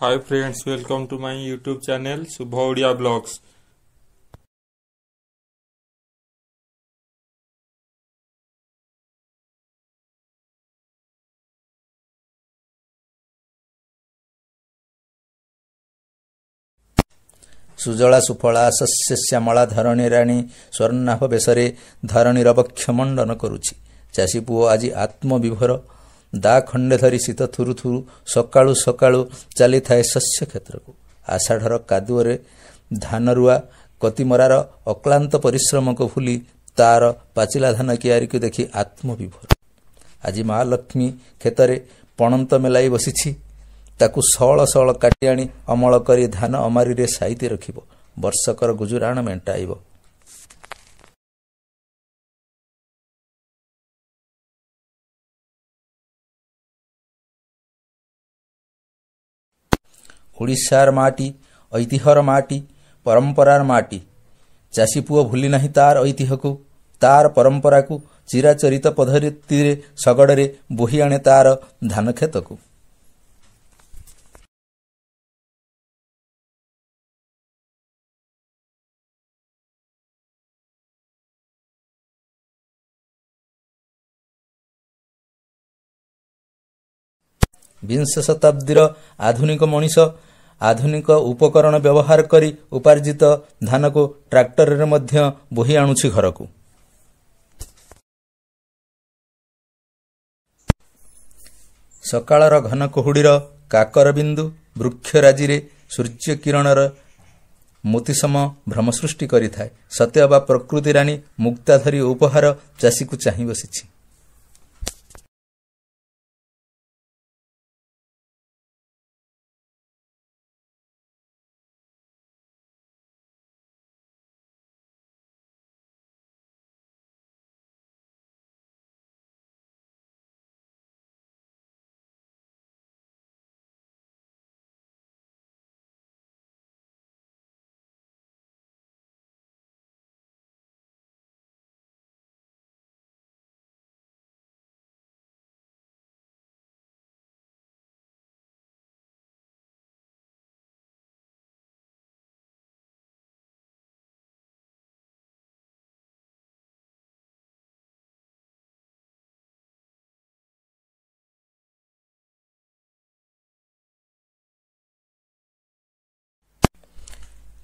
Hi friends, welcome to my YouTube channel Subha Odia Vlogs. Sujala Sufala ଶସ୍ୟ ଶ୍ୟାମଳା ଧରଣୀ ରାଣୀ ସ୍ୱର୍ଣ୍ଣାଭ ବେଶରେ ଧରଣୀର ବକ୍ଷ ମଣ୍ଡନ କରୁଛି ଚାଷୀ ପୁଅ ଆଜି ଆତ୍ମବିଭୋର ଦା ଖଣ୍ଡେ ଧରି ଶୀତ ଥୁରୁ ଥୁରୁ ସକାଳୁ ସକାଳୁ ଚାଲିଥାଏ ଶସ୍ୟ କ୍ଷେତ୍ରକୁ। ଆଷାଢ଼ର କାଦୁଅରେ ଧାନରୁଆ କତିମରାର ଅକ୍ଳାନ୍ତ ପରିଶ୍ରମକୁ ଭୁଲି ତାର ପାଚିଲା ଧାନ କିଆରିକୁ ଦେଖି ଆତ୍ମବିଭୋର। ଆଜି ମା ଲକ୍ଷ୍ମୀ କ୍ଷେତରେ ପଣନ୍ତ ମେଲାଇ ବସିଛି। ତାକୁ ସଅଳ ସଅଳ କାଟି ଆଣି ଅମଳ କରି ଧାନ ଅମାରିରେ ସାଇତି ରଖିବ। ବର୍ଷକର ଗୁଜୁରାଣ ମେଣ୍ଟାଇବ। ଓଡ଼ିଶାର ମାଟି ଐତିହ୍ୟର ମାଟି ପରମ୍ପରାର ମାଟି। ଚାଷୀ ପୁଅ ଭୁଲି ନାହିଁ ତାର ଐତିହ୍ୟକୁ ତାର ପରମ୍ପରାକୁ ଚିରାଚରିତ ପଦ୍ଧତିରେ ଶଗଡ଼ରେ ବୋହି ଆଣେ ତାର ଧାନ କ୍ଷେତକୁ ବିଂଶ ଶତାବ୍ଦୀର ଆଧୁନିକ ମଣିଷ ଆଧୁନିକ ଉପକରଣ ବ୍ୟବହାର କରି ଉପାର୍ଜିତ ଧାନକୁ ଟ୍ରାକ୍ଟରରେ ମଧ୍ୟ ବୋହି ଆଣୁଛି ଘରକୁ। ସକାଳର ଘନ କୁହୁଡ଼ିର କାକର ବିନ୍ଦୁ ବୃକ୍ଷରାଜିରେ ସୂର୍ଯ୍ୟ କିରଣର ମୋତିସମ ଭ୍ରମ ସୃଷ୍ଟି କରିଥାଏ। ସତ୍ୟବା ପ୍ରକୃତି ରାଣୀ ମୁକ୍ତା ଧରି ଉପହାର ଚାଷୀକୁ ଚାହିଁ ବସିଛି।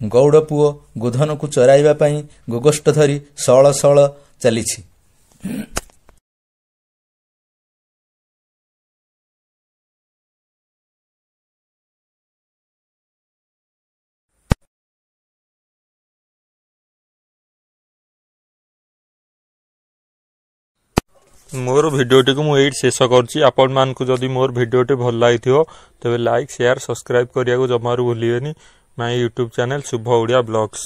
ଗୌଡ଼ ପୁଅ ଗୋଧନକୁ ଚରାଇବା ପାଇଁ ଗୋଗୋଷ୍ଠ ଧରି ସଅଳ ସଅଳ ଚାଲିଛି। ମୋର ଭିଡ଼ିଓଟିକୁ ମୁଁ ଏଇଠି ଶେଷ କରୁଛି। ଆପଣମାନଙ୍କୁ ଯଦି ମୋର ଭିଡ଼ିଓଟି ଭଲ ଲାଗିଥିବ ତେବେ ଲାଇକ୍ ସେୟାର ସବସ୍କ୍ରାଇବ୍ କରିବାକୁ ଜମାରୁ ଭୁଲିବେନି। ମାଇ YouTube channel Shubh Odia blogs